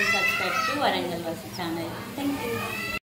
and subscribe to Warangal Vasi channel. Thank you.